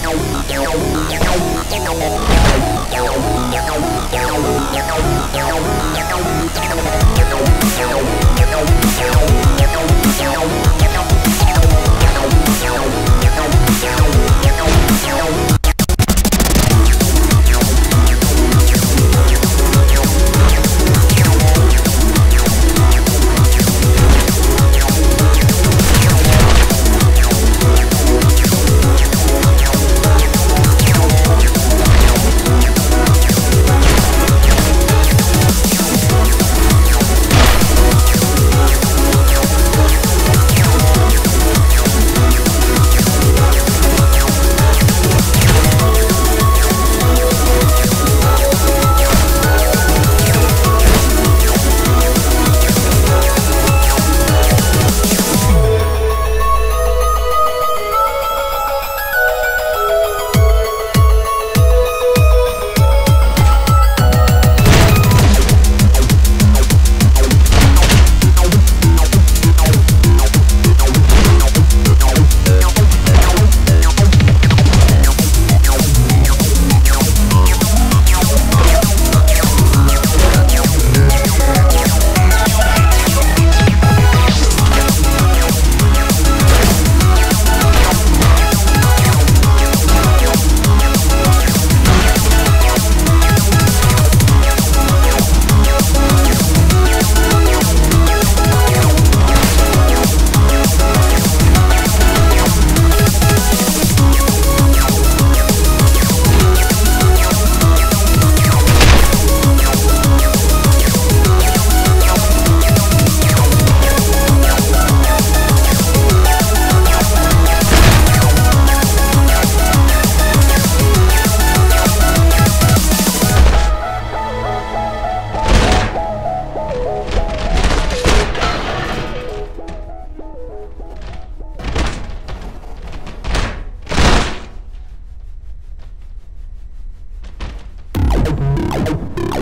Thank you.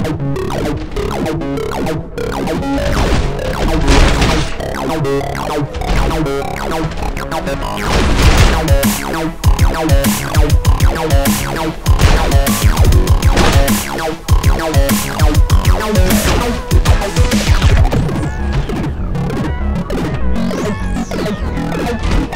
We'll. I'm